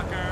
sucker.